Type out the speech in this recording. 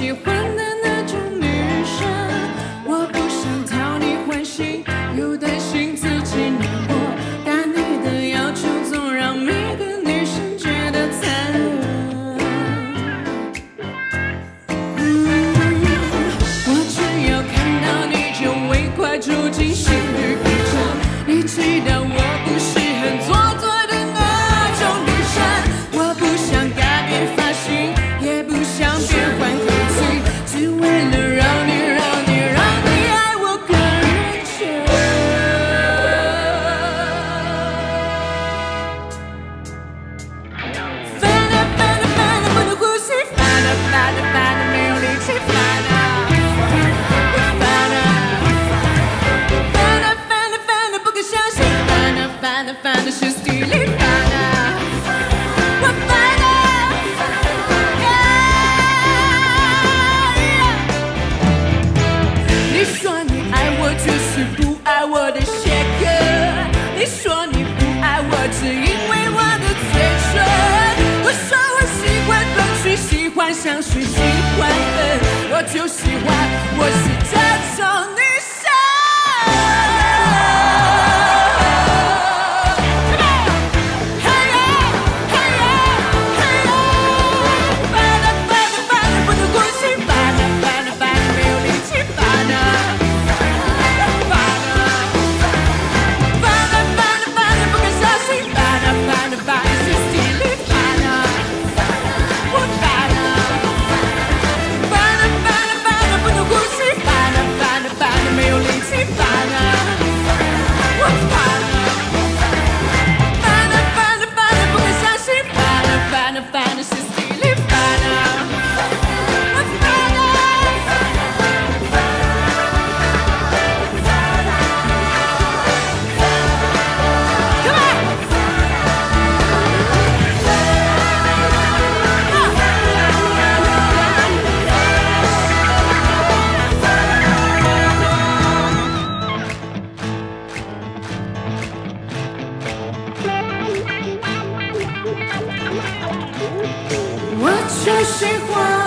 you. Put 烦恼烦恼全忘掉烦我烦恼你说你爱我就是不爱我的雪茄你说你不爱我只因为我的嘴唇我说我喜欢东西喜欢香水喜我喜欢。